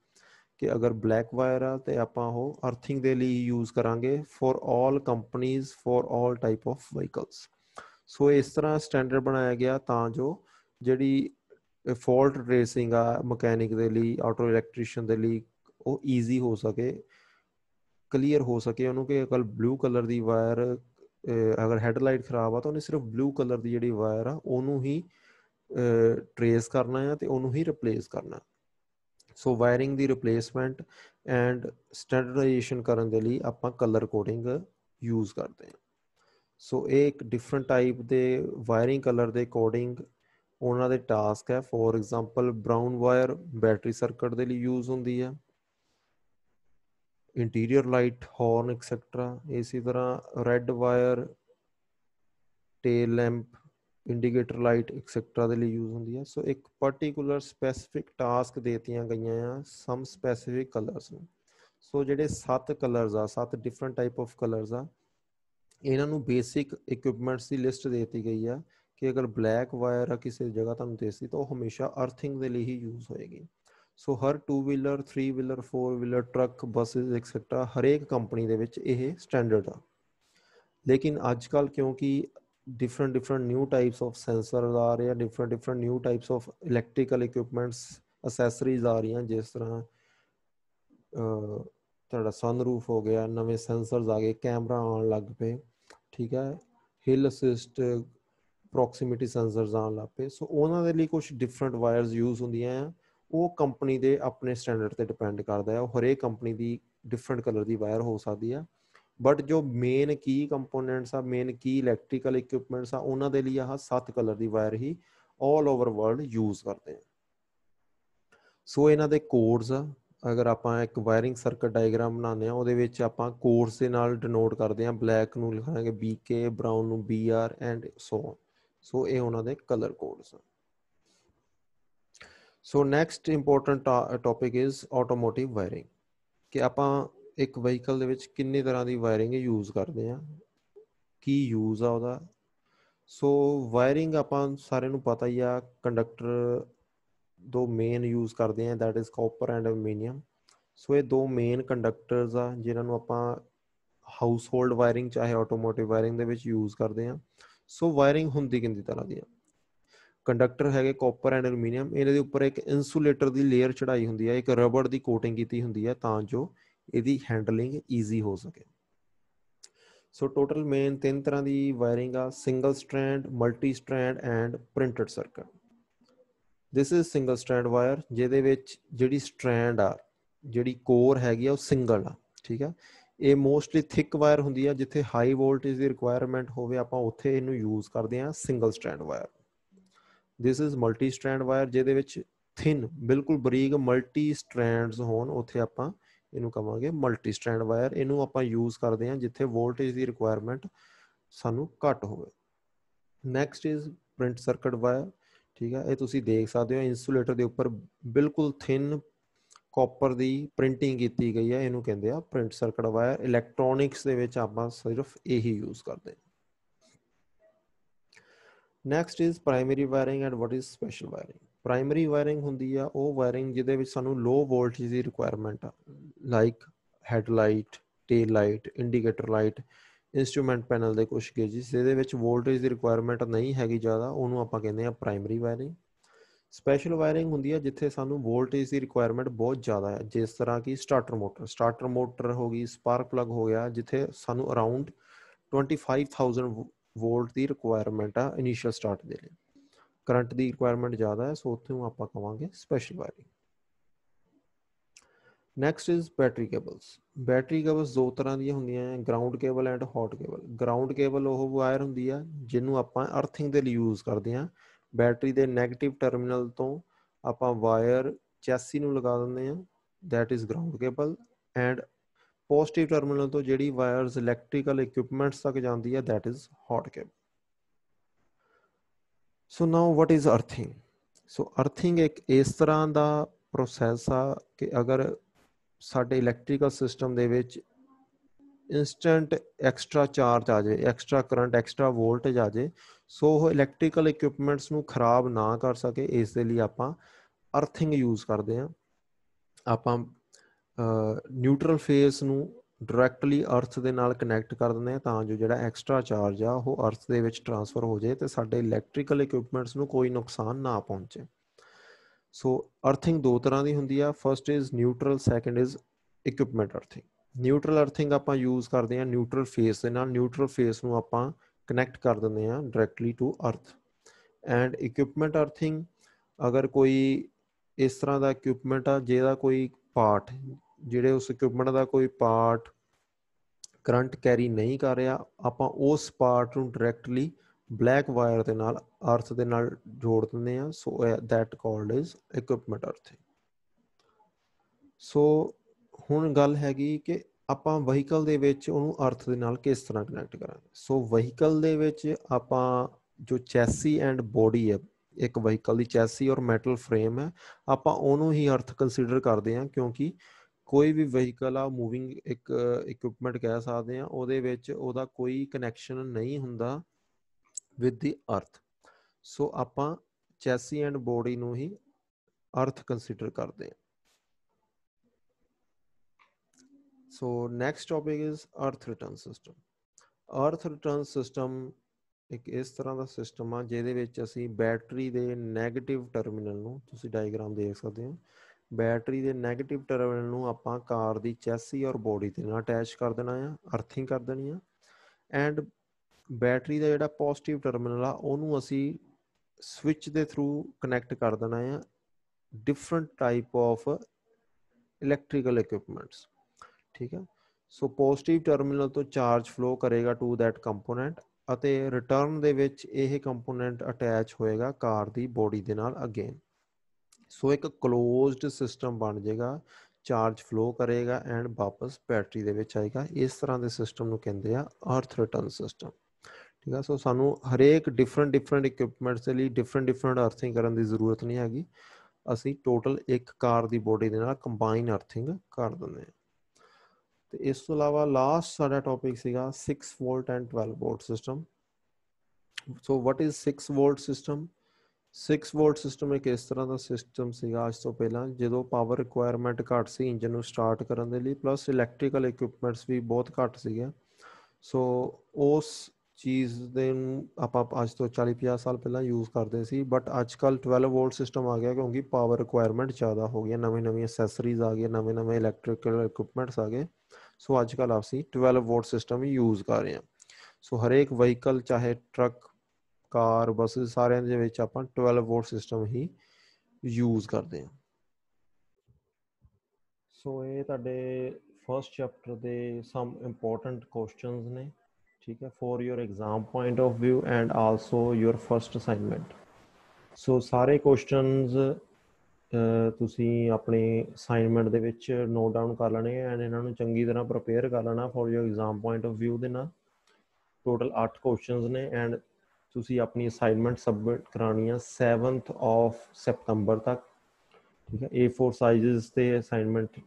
ਕਿ ਅਗਰ ਬਲੈਕ ਵਾਇਰ ਆ ਤੇ ਆਪਾਂ ਉਹ ਅਰਥਿੰਗ ਦੇ ਲਈ ਯੂਜ਼ ਕਰਾਂਗੇ ਫॉर ਆਲ ਕੰਪਨੀਆਂ for all type of vehicles so ਇਸ ਤਰ੍ਹਾਂ ਸਟੈਂਡਰਡ ਬਣਾਇਆ ਗਿਆ ਤਾਂ ਜੋ ਜਿਹੜੀ ਫਾਲਟ ਰੇਸਿੰਗ ਆ ਮਕੈਨਿਕ ਦੇ ਲਈ, ਆਟੋ ਇਲੈਕਟ੍ਰੀਸ਼ੀਅਨ ਦੇ ਲਈ, ਉਹ ਈਜ਼ੀ ਹੋ ਸਕੇ ਕਲੀਅਰ ਹੋ ਸਕੇ ਉਹਨੂੰ ਕਿ ਅਗਰ ਬਲੂ ਕਲਰ ਦੀ ਵਾਇਰ ਅਗਰ ਹੈਡਲਾਈਟ ਖਰਾਬ ਆ ਤਾਂ ਉਹਨੇ ਸਿਰਫ ਬਲੂ ਕਲਰ ਦੀ ਜਿਹੜੀ ਵਾਇਰ ਆ, ਉਹਨੂੰ ਹੀ ਟਰੇਸ ਕਰਨਾ ਹੈ ਤੇ ਉਹਨੂੰ ਹੀ ਰਿਪਲੇਸ ਕਰਨਾ। ਸੋ ਵਾਇਰਿੰਗ ਦੀ ਰਿਪਲੇਸਮੈਂਟ ਐਂਡ ਸਟੈਂਡਰਡਾਈਜੇਸ਼ਨ ਕਰਨ ਦੇ ਲਈ ਆਪਾਂ ਕਲਰ ਕੋਡਿੰਗ ਯੂਜ਼ ਕਰਦੇ ਹਾਂ ਸੋ ਇਹ ਇੱਕ ਡਿਫਰੈਂਟ ਟਾਈਪ ਦੇ ਵਾਇਰਿੰਗ ਕਲਰ ਦੇ ਕੋਡਿੰਗ ਉਹਨਾਂ ਦੇ ਟਾਸਕ ਹੈ for example brown wire battery circuit ਦੇ ਲਈ ਯੂਜ਼ ਹੁੰਦੀ ਹੈ ਇੰਟੀਰੀਅਰ ਲਾਈਟ ਹਾਰਨ ਐਕਸੈਟਰਾ ਇਸੇ ਤਰ੍ਹਾਂ red wire tail lamp indicator light etcetera ਦੇ ਲਈ ਯੂਜ਼ ਹੁੰਦੀ ਹੈ। ਸੋ ਇੱਕ ਪਾਰਟਿਕੂਲਰ ਸਪੈਸੀਫਿਕ ਟਾਸਕ ਦੇਤੀਆਂ ਗਈਆਂ ਆ ਸਮ ਸਪੈਸੀਫਿਕ ਕਲਰਸ ਨੂੰ। ਸੋ ਜਿਹੜੇ ਸੱਤ ਕਲਰਸ ਆ, ਸੱਤ ਡਿਫਰੈਂਟ ਟਾਈਪ ਆਫ ਕਲਰਸ ਆ, ਇਹਨਾਂ ਨੂੰ ਬੇਸਿਕ ਇਕਵਿਪਮੈਂਟਸ ਦੀ ਲਿਸਟ ਦੇਤੀ ਗਈ ਆ। ਕਿ ਅਗਰ ਬਲੈਕ ਵਾਇਰ ਆ ਕਿਸੇ ਜਗ੍ਹਾ ਤੁਹਾਨੂੰ ਦੇਸੀ ਤਾਂ ਉਹ ਹਮੇਸ਼ਾ ਅਰਥਿੰਗ ਦੇ ਲਈ ਹੀ ਯੂਜ਼ ਹੋਏਗੀ। ਸੋ ਹਰ 2 wheeler 3 wheeler 4 wheeler truck buses etcetera ਹਰੇਕ ਕੰਪਨੀ ਦੇ ਵਿੱਚ ਇਹ ਸਟੈਂਡਰਡ ਆ। ਲੇਕਿਨ ਅੱਜ ਕੱਲ ਕਿਉਂਕਿ different different new types of sensors ਆ ਰਹੇ ਆ different different new types of electrical equipments accessories ਆ ਰਹੀਆਂ, ਜਿਸ ਤਰ੍ਹਾਂ ਤੁਹਾਡਾ ਸਨਰੂਫ ਹੋ ਗਿਆ, ਨਵੇਂ ਸੈਂਸਰਸ ਆ ਗਏ, ਕੈਮਰਾ ਆਉਣ ਲੱਗ ਪਏ, ਠੀਕ ਹੈ ਹਿਲ ਅਸਿਸਟ ਪ੍ਰੋਕਸੀਮਿਟੀ ਸੈਂਸਰਸ ਆਉਣ ਲੱਗ ਪਏ। ਸੋ ਉਹਨਾਂ ਦੇ ਲਈ ਕੁਝ ਡਿਫਰੈਂਟ ਵਾਇਰਸ ਯੂਜ਼ ਹੁੰਦੀਆਂ ਆ। ਉਹ ਕੰਪਨੀ ਦੇ ਆਪਣੇ ਸਟੈਂਡਰਡ ਤੇ ਡਿਪੈਂਡ ਕਰਦਾ ਹੈ ਉਹ ਹਰੇਕ ਕੰਪਨੀ ਦੀ ਡਿਫਰੈਂਟ ਕਲਰ ਦੀ ਵਾਇਰ ਹੋ ਸਕਦੀ ਆ। ਬਟ ਜੋ ਮੇਨ ਕੀ ਕੰਪੋਨੈਂਟਸ ਆ ਮੇਨ ਕੀ ਇਲੈਕਟ੍ਰੀਕਲ ਇਕਵਿਪਮੈਂਟਸ ਆ, ਉਹਨਾਂ ਦੇ ਲਈ ਆਹ ਸੱਤ ਕਲਰ ਦੀ ਵਾਇਰ ਹੀ 올 ਓਵਰ ਵਰਲਡ ਯੂਜ਼ ਕਰਦੇ ਆ। ਸੋ ਇਹਨਾਂ ਦੇ ਕੋਡਸ ਆ, ਅਗਰ ਆਪਾਂ ਇੱਕ ਵਾਇਰਿੰਗ ਸਰਕਟ ਡਾਇਗਰਾਮ ਬਣਾਉਂਦੇ ਆ, ਉਹਦੇ ਵਿੱਚ ਆਪਾਂ ਕੋਡਸ ਦੇ ਨਾਲ ਡਿਨੋਟ ਕਰਦੇ ਆ। ਬਲੈਕ ਨੂੰ ਲਿਖਾਂਗੇ BK ਬ੍ਰਾਊਨ ਨੂੰ BR ਐਂਡ ਸੋ ਸੋ ਇਹ ਉਹਨਾਂ ਦੇ colour codes so next important topic is automotive wiring ਕਿ ਆਪਾਂ ਇੱਕ ਵਹੀਕਲ ਦੇ ਵਿੱਚ ਕਿੰਨੇ ਤਰ੍ਹਾਂ ਦੀ ਵਾਇਰਿੰਗ ਯੂਜ਼ ਕਰਦੇ ਆ ਕੀ ਯੂਜ਼ ਆ ਉਹਦਾ। ਸੋ ਵਾਇਰਿੰਗ ਆਪਾਂ ਸਾਰਿਆਂ ਨੂੰ ਪਤਾ ਹੀ ਆ ਕੰਡਕਟਰ ਦੋ ਮੇਨ ਯੂਜ਼ ਕਰਦੇ ਆ that is copper and aluminium so ਇਹ ਦੋ ਮੇਨ ਕੰਡਕਟਰਸ ਆ, ਜਿਨ੍ਹਾਂ ਨੂੰ ਆਪਾਂ ਹਾਊਸ ਹੋਲਡ ਵਾਇਰਿੰਗ ਚਾਹੇ ਆਟੋਮੋਟਿਵ ਵਾਇਰਿੰਗ ਦੇ ਵਿੱਚ ਯੂਜ਼ ਕਰਦੇ ਆ ਸੋ ਵਾਇਰਿੰਗ ਹੁੰਦੀ ਕਿੰਦੀ ਤਰ੍ਹਾਂ ਦੀ ਆ ਕੰਡਕਟਰ ਹੈਗੇ ਕਾਪਰ ਐਂਡ ਅਲੂਮੀਨੀਅਮ ਇਹਨਾਂ ਦੇ ਉੱਪਰ ਇੱਕ ਇਨਸੂਲੇਟਰ ਦੀ ਲੇਅਰ ਚੜਾਈ ਹੁੰਦੀ ਹੈ, ਇੱਕ ਰਬੜ ਦੀ ਕੋਟਿੰਗ ਕੀਤੀ ਹੁੰਦੀ ਹੈ ਤਾਂ ਜੋ ਇਹਦੀ ਹੈਂਡਲਿੰਗ ਈਜ਼ੀ ਹੋ ਸਕੇ। ਸੋ ਟੋਟਲ ਮੇਨ ਤਿੰਨ ਤਰ੍ਹਾਂ ਦੀ ਵਾਇਰਿੰਗ ਆ, single strand, multi strand and printed circuit this is single strand wire ਜਿਹਦੇ ਵਿੱਚ ਜਿਹੜੀ ਸਟ੍ਰੈਂਡ ਆ, ਜਿਹੜੀ ਕੋਰ ਹੈਗੀ ਆ, ਉਹ ਸਿੰਗਲ ਆ, ਠੀਕ ਆ? ਇਹ ਮੋਸਟਲੀ ਥਿਕ ਵਾਇਰ ਹੁੰਦੀ ਆ, ਜਿੱਥੇ ਹਾਈ ਵੋਲਟੇਜ ਦੀ ਰਿਕੁਆਇਰਮੈਂਟ ਹੋਵੇ, ਆਪਾਂ ਉੱਥੇ ਇਹਨੂੰ ਯੂਜ਼ ਕਰਦੇ ਆ single strand wire this is multi strand wire ਜਿਹਦੇ ਵਿੱਚ ਥਿਨ ਬਿਲਕੁਲ ਬਰੀਕ ਮਲਟੀ ਸਟ੍ਰੈਂਡਸ ਹੋਣ, ਉੱਥੇ ਆਪਾਂ ਇਹਨੂੰ ਕਵਾਂਗੇ ਮਲਟੀ ਸਟ੍ਰੈਂਡ ਵਾਇਰ ਇਹਨੂੰ ਆਪਾਂ ਯੂਜ਼ ਕਰਦੇ ਹਾਂ ਜਿੱਥੇ ਵੋਲਟੇਜ ਦੀ ਰਿਕੁਆਇਰਮੈਂਟ ਸਾਨੂੰ ਘੱਟ ਹੋਵੇ। Next is print circuit wire ਠੀਕ ਹੈ ਇਹ ਤੁਸੀਂ ਦੇਖ ਸਕਦੇ ਹੋ ਇਨਸੂਲੇਟਰ ਦੇ ਉੱਪਰ ਬਿਲਕੁਲ ਥਿਨ ਕਾਪਰ ਦੀ ਪ੍ਰਿੰਟਿੰਗ ਕੀਤੀ ਗਈ ਹੈ, ਇਹਨੂੰ ਕਹਿੰਦੇ ਆ ਪ੍ਰਿੰਟ ਸਰਕਟ ਵਾਇਰ ਇਲੈਕਟ੍ਰੋਨਿਕਸ ਦੇ ਵਿੱਚ ਆਪਾਂ ਸਿਰਫ ਇਹੀ ਯੂਜ਼ ਕਰਦੇ ਹਾਂ। Next is primary wiring and what is special wiring primary wiring ਹੁੰਦੀ ਆ, ਉਹ ਵਾਇਰਿੰਗ ਜਿਹਦੇ ਵਿੱਚ ਸਾਨੂੰ ਲੋ ਵੋਲਟੇਜ ਦੀ ਰਿਕੁਆਇਰਮੈਂਟ ਆ। Like headlight tail light indicator light instrument panel ਦੇ ਕੁਝ ਗੇਜਸ ਜਿਹਦੇ ਵਿੱਚ ਵੋਲਟੇਜ ਦੀ ਰਿਕੁਆਇਰਮੈਂਟ ਨਹੀਂ ਹੈਗੀ ਜ਼ਿਆਦਾ, ਉਹਨੂੰ ਆਪਾਂ ਕਹਿੰਦੇ ਆ ਪ੍ਰਾਇਮਰੀ ਵਾਇਰਿੰਗ ਸਪੈਸ਼ਲ ਵਾਇਰਿੰਗ ਹੁੰਦੀ ਹੈ, ਜਿੱਥੇ ਸਾਨੂੰ ਵੋਲਟੇਜ ਦੀ ਰਿਕੁਆਇਰਮੈਂਟ ਬਹੁਤ ਜ਼ਿਆਦਾ ਹੈ, ਜਿਸ ਤਰ੍ਹਾਂ ਕਿ ਸਟਾਰਟਰ ਮੋਟਰ ਸਟਾਰਟਰ ਮੋਟਰ ਹੋ ਗਈ ਸਪਾਰਕ ਪਲੱਗ ਹੋ ਗਿਆ, ਜਿੱਥੇ ਸਾਨੂੰ ਅਰਾਊਂਡ 25000 ਵੋਲਟ ਦੀ ਰਿਕੁਆਇਰਮੈਂਟ ਆ ਇਨੀਸ਼ੀਅਲ ਸਟਾਰਟ ਦੇ ਲਈ। ਕਰੰਟ ਦੀ ਰਿਕੁਆਇਰਮੈਂਟ ਜ਼ਿਆਦਾ ਹੈ ਸੋ ਉੱਥੇ ਨੂੰ ਆਪਾਂ ਕਵਾਂਗੇ special wiring next is battery cables battery cables ਦੋ ਤਰ੍ਹਾਂ ਦੀਆਂ ਹੁੰਦੀਆਂ ਹੈ ground cable and hot cable ground cable ਉਹ ਵਾਇਰ ਹੁੰਦੀ ਆ, ਜਿਹਨੂੰ ਆਪਾਂ ਅਰਥਿੰਗ ਦੇ ਲਈ ਯੂਜ਼ ਕਰਦੇ ਆ ਬੈਟਰੀ ਦੇ 네ਗੇਟਿਵ ਟਰਮੀਨਲ ਤੋਂ ਆਪਾਂ ਵਾਇਰ ਚੈਸੀ ਨੂੰ ਲਗਾ ਦਿੰਦੇ ਆ that is ground cable and positive terminal ਤੋਂ ਜਿਹੜੀ ਵਾਇਰਸ ਇਲੈਕਟ੍ਰੀਕਲ ਇਕਵਿਪਮੈਂਟਸ ਤੱਕ ਜਾਂਦੀ ਹੈ that is hot cable so now what is earthing so earthing ਇੱਕ ਇਸ ਤਰ੍ਹਾਂ ਦਾ ਪ੍ਰੋਸੈਸ ਆ ਕਿ ਅਗਰ ਸਾਡੇ ਇਲੈਕਟ੍ਰੀਕਲ ਸਿਸਟਮ ਦੇ ਵਿੱਚ ਇਨਸਟੈਂਟ ਐਕਸਟਰਾ ਚਾਰਜ ਆ ਜਾਏ ਐਕਸਟਰਾ ਕਰੰਟ, ਐਕਸਟਰਾ ਵੋਲਟੇਜ ਆ ਜਾਏ ਸੋ ਉਹ ਇਲੈਕਟ੍ਰੀਕਲ ਇਕਵਿਪਮੈਂਟਸ ਨੂੰ ਖਰਾਬ ਨਾ ਕਰ ਸਕੇ, ਇਸ ਦੇ ਲਈ ਆਪਾਂ ਅਰਥਿੰਗ ਯੂਜ਼ ਕਰਦੇ ਆ ਆਪਾਂ ਨਿਊਟਰਲ ਫੇਸ ਨੂੰ ਡਾਇਰੈਕਟਲੀ ਅਰਥ ਦੇ ਨਾਲ ਕਨੈਕਟ ਕਰ ਦਿੰਦੇ ਆ ਤਾਂ ਜੋ ਜਿਹੜਾ ਐਕਸਟਰਾ ਚਾਰਜ ਆ ਉਹ ਅਰਥ ਦੇ ਵਿੱਚ ਟਰਾਂਸਫਰ ਹੋ ਜਾਏ ਤੇ ਸਾਡੇ ਇਲੈਕਟ੍ਰੀਕਲ ਇਕਵਿਪਮੈਂਟਸ ਨੂੰ ਕੋਈ ਨੁਕਸਾਨ ਨਾ ਪਹੁੰਚੇ। ਸੋ ਅਰਥਿੰਗ ਦੋ ਤਰ੍ਹਾਂ ਦੀ ਹੁੰਦੀ ਆ first is neutral, second is equipment earthing. Neutral earthing ਆਪਾਂ ਯੂਜ਼ ਕਰਦੇ ਆ ਨਿਊਟਰਲ ਫੇਸ ਦੇ ਨਾਲ ਨਿਊਟਰਲ ਫੇਸ ਨੂੰ ਆਪਾਂ ਕਨੈਕਟ ਕਰ ਦਿੰਦੇ ਆ directly to earth and equipment earthing ਅਗਰ ਕੋਈ ਇਸ ਤਰ੍ਹਾਂ ਦਾ ਇਕਵਿਪਮੈਂਟ ਆ, ਜਿਹਦਾ ਕੋਈ ਪਾਰਟ ਜਿਹੜੇ ਉਸ ਇਕਵਿਪਮੈਂਟ ਦਾ ਕੋਈ ਪਾਰਟ ਕਰੰਟ ਕੈਰੀ ਨਹੀਂ ਕਰ ਰਿਹਾ, ਆਪਾਂ ਉਸ ਪਾਰਟ ਨੂੰ ਡਾਇਰੈਕਟਲੀ ਬਲੈਕ ਵਾਇਰ ਦੇ ਨਾਲ ਅਰਥ ਦੇ ਨਾਲ ਜੋੜ ਦਿੰਦੇ ਆ so that called is equipment earthing so ਹੁਣ ਗੱਲ ਹੈਗੀ ਕਿ ਆਪਾਂ ਵਹੀਕਲ ਦੇ ਵਿੱਚ ਉਹਨੂੰ ਅਰਥ ਦੇ ਨਾਲ ਕਿਸ ਤਰ੍ਹਾਂ ਕਨੈਕਟ ਕਰਾਂਗੇ? ਸੋ ਵਹੀਕਲ ਦੇ ਵਿੱਚ ਆਪਾਂ ਜੋ ਚੈਸੀ ਐਂਡ ਬੋਡੀ ਹੈ, ਇੱਕ ਵਹੀਕਲ ਦੀ ਚੈਸੀ ਔਰ ਮੈਟਲ ਫਰੇਮ ਹੈ, ਆਪਾਂ ਉਹਨੂੰ ਹੀ ਅਰਥ ਕੰਸੀਡਰ ਕਰਦੇ ਹਾਂ ਕਿਉਂਕਿ ਕੋਈ ਵੀ ਵਹੀਕਲ ਆ ਮੂਵਿੰਗ ਇੱਕ ਇਕਵਿਪਮੈਂਟ ਕਹਿ ਸਕਦੇ ਆ ਉਹਦੇ ਵਿੱਚ ਉਹਦਾ ਕੋਈ ਕਨੈਕਸ਼ਨ ਨਹੀਂ ਹੁੰਦਾ ਵਿਦ ਦੀ ਅਰਥ ਸੋ ਆਪਾਂ ਚੈਸੀ ਐਂਡ ਬੋਡੀ ਨੂੰ ਹੀ ਅਰਥ ਕੰਸੀਡਰ ਕਰਦੇ ਆ so next topic is earth return system earth return system ਇੱਕ ਇਸ ਤਰ੍ਹਾਂ ਦਾ ਸਿਸਟਮ ਆ, ਜਿਹਦੇ ਵਿੱਚ ਅਸੀਂ ਬੈਟਰੀ ਦੇ 네ਗੇਟਿਵ ਟਰਮੀਨਲ ਨੂੰ ਤੁਸੀਂ ਡਾਇਗਰਾਮ ਦੇਖ ਸਕਦੇ ਹੋ। ਬੈਟਰੀ ਦੇ 네ਗੇਟਿਵ ਟਰਮੀਨਲ ਨੂੰ ਆਪਾਂ ਕਾਰ ਦੀ ਚੈਸੀ ਔਰ ਬੋਡੀ ਦੇ ਨਾਲ ਅਟੈਚ ਕਰ ਦੇਣਾ ਆ ਅਰਥਿੰਗ ਕਰ ਦੇਣੀ ਆ। ਐਂਡ ਬੈਟਰੀ ਦਾ ਜਿਹੜਾ ਪੋਜ਼ਿਟਿਵ ਟਰਮੀਨਲ ਆ, ਉਹਨੂੰ ਅਸੀਂ ਸਵਿਚ ਦੇ ਥਰੂ ਕਨੈਕਟ ਕਰ ਦੇਣਾ ਆ। Different type of electrical equipments ਠੀਕ ਹੈ ਸੋ ਪੋਜ਼ਿਟਿਵ ਟਰਮੀਨਲ ਤੋਂ ਚਾਰਜ ਫਲੋ ਕਰੇਗਾ ਟੂ ਦੈਟ ਕੰਪੋਨੈਂਟ ਅਤੇ ਰਿਟਰਨ ਦੇ ਵਿੱਚ ਇਹ ਕੰਪੋਨੈਂਟ ਅਟੈਚ ਹੋਏਗਾ ਕਾਰ ਦੀ ਬੋਡੀ ਦੇ ਨਾਲ ਅਗੇਨ ਸੋ ਇੱਕ ਕਲੋਜ਼ਡ ਸਿਸਟਮ ਬਣ ਜਾਏਗਾ ਚਾਰਜ ਫਲੋ ਕਰੇਗਾ ਐਂਡ ਵਾਪਸ ਬੈਟਰੀ ਦੇ ਵਿੱਚ ਆਏਗਾ। ਇਸ ਤਰ੍ਹਾਂ ਦੇ ਸਿਸਟਮ ਨੂੰ ਕਹਿੰਦੇ ਆ ਅਰਥ ਰਿਟਰਨ ਸਿਸਟਮ ਠੀਕ ਆ? ਸੋ ਸਾਨੂੰ ਹਰੇਕ ਡਿਫਰੈਂਟ ਡਿਫਰੈਂਟ ਇਕਵਿਪਮੈਂਟਸ ਦੇ ਲਈ ਡਿਫਰੈਂਟ ਡਿਫਰੈਂਟ ਅਰਥਿੰਗ ਕਰਨ ਦੀ ਜ਼ਰੂਰਤ ਨਹੀਂ ਹੈਗੀ। ਅਸੀਂ ਟੋਟਲ ਇੱਕ ਕਾਰ ਦੀ ਬੋਡੀ ਦੇ ਨਾਲ ਕੰਬਾਈਨ ਅਰਥਿੰਗ ਕਰ ਦਿੰਦੇ ਹਾਂ ਤੇ ਇਸ ਤੋਂ ਇਲਾਵਾ ਲਾਸਟ ਸਾਡਾ ਟੌਪਿਕ ਸੀਗਾ 6 volt and 12 volt system so what is 6 volt system 6 volt system ਇੱਕ ਇਸ ਤਰ੍ਹਾਂ ਦਾ ਸਿਸਟਮ ਸੀਗਾ ਅੱਜ ਤੋਂ ਪਹਿਲਾਂ, ਜਦੋਂ ਪਾਵਰ ਰਿਕੁਆਇਰਮੈਂਟ ਘੱਟ ਸੀ ਇੰਜਨ ਨੂੰ ਸਟਾਰਟ ਕਰਨ ਦੇ ਲਈ ਪਲੱਸ ਇਲੈਕਟ੍ਰੀਕਲ ਇਕਵਿਪਮੈਂਟਸ ਵੀ ਬਹੁਤ ਘੱਟ ਸੀਗੇ ਸੋ ਉਸ ਚੀਜ਼ ਦੇ ਨੂੰ ਆਪਾਂ ਅੱਜ ਤੋਂ 40 50 ਸਾਲ ਪਹਿਲਾਂ ਯੂਜ਼ ਕਰਦੇ ਸੀ ਬਟ ਅੱਜ ਕੱਲ 12 ਵੋਲਟ ਸਿਸਟਮ ਆ ਗਿਆ ਕਿਉਂਕਿ ਪਾਵਰ ਰਿਕੁਆਇਰਮੈਂਟ ਜ਼ਿਆਦਾ ਹੋ ਗਈ ਨਵੇਂ ਨਵੇਂ ਐਕਸੈਸਰੀਜ਼ ਆ ਗਏ ਨਵੇਂ ਨਵੇਂ ਇਲੈਕਟ੍ਰੀਕਲ ਇਕਵਿਪਮੈਂਟਸ ਆ ਗਏ। ਸੋ ਅੱਜ ਕੱਲ ਅਸੀਂ 12 ਵੋਲਟ ਸਿਸਟਮ ਹੀ ਯੂਜ਼ ਕਰ ਰਹੇ ਹਾਂ ਸੋ ਹਰੇਕ ਵਹੀਕਲ ਚਾਹੇ ਟਰੱਕ ਕਾਰ ਬੱਸ ਸਾਰਿਆਂ ਦੇ ਵਿੱਚ ਆਪਾਂ 12 ਵੋਲਟ ਸਿਸਟਮ ਹੀ ਯੂਜ਼ ਕਰਦੇ ਹਾਂ ਸੋ ਇਹ ਤੁਹਾਡੇ ਫਰਸਟ ਚੈਪਟਰ ਦੇ ਸਮ ਇੰਪੋਰਟੈਂਟ ਕੁਐਸਚਨਸ ਨੇ ਠੀਕ ਹੈ for your exam point of View and also your first assignment so ਸਾਰੇ ਕੁਐਸਚਨਸ ਤੁਸੀਂ ਆਪਣੇ ਅਸਾਈਨਮੈਂਟ ਦੇ ਵਿੱਚ ਨੋਟ ਡਾਊਨ ਕਰ ਲੈਣੇ ਐਂਡ ਇਹਨਾਂ ਨੂੰ ਚੰਗੀ ਤਰ੍ਹਾਂ ਪ੍ਰਪੇਅਰ ਕਰ ਲੈਣਾ for your exam point of view ਦੇ ਨਾਲ। ਟੋਟਲ 8 ਕੁਐਸਚਨਸ ਨੇ ਐਂਡ ਤੁਸੀਂ ਆਪਣੀ ਅਸਾਈਨਮੈਂਟ ਸਬਮਿਟ ਕਰਾਣੀ ਆ 7th ਆਫ ਸਤੰਬਰ ਤੱਕ। ਠੀਕ ਹੈ A4 ਸਾਈਜ਼ਸ ਤੇ ਅਸਾਈਨਮੈਂਟ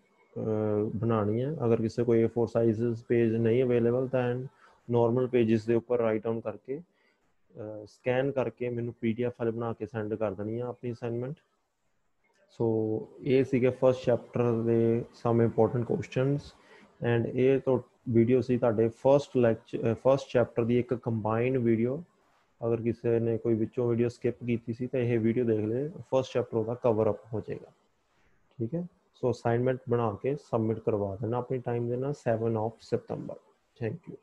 ਬਣਾਣੀ ਹੈ ਅਗਰ ਕਿਸੇ ਕੋਈ A4 ਸਾਈਜ਼ਸ ਪੇਜ ਨਹੀਂ ਅਵੇਲੇਬਲ ਤਾਂ ਐਂਡ ਨਾਰਮਲ ਪੇजेस ਦੇ ਉੱਪਰ ਰਾਈਟ ਡਾਊਨ ਕਰਕੇ ਸਕੈਨ ਕਰਕੇ ਮੈਨੂੰ ਪੀਡੀਐਫ ਫਾਈਲ ਬਣਾ ਕੇ ਸੈਂਡ ਕਰ ਦੇਣੀ ਆ ਆਪਣੀ ਅਸਾਈਨਮੈਂਟ ਸੋ ਇਹ ਸੀਗੇ ਫਰਸਟ ਚੈਪਟਰ ਦੇ ਸਮ ਇੰਪੋਰਟੈਂਟ ਕੁਐਸਚਨਸ ਐਂਡ ਇਹ ਤੋਂ ਵੀਡੀਓ ਸੀ ਤੁਹਾਡੇ ਫਰਸਟ ਲੈਕਚਰ ਫਰਸਟ ਚੈਪਟਰ ਦੀ ਇੱਕ ਕੰਬਾਈਨਡ ਵੀਡੀਓ ਅਗਰ ਕਿਸੇ ਨੇ ਕੋਈ ਵਿੱਚੋਂ ਵੀਡੀਓ ਸਕਿਪ ਕੀਤੀ ਸੀ ਤਾਂ ਇਹ ਵੀਡੀਓ ਦੇਖ ਲੈ ਫਰਸਟ ਚੈਪਟਰ ਉਹਦਾ ਕਵਰ ਅਪ ਹੋ ਜਾਏਗਾ। ਠੀਕ ਹੈ? ਸੋ ਅਸਾਈਨਮੈਂਟ ਬਣਾ ਕੇ ਸਬਮਿਟ ਕਰਵਾ ਦੇਣਾ ਆਪਣੀ ਟਾਈਮ ਦੇ ਨਾਲ 7 ਆਫ ਸਤੰਬਰ ਥੈਂਕ ਯੂ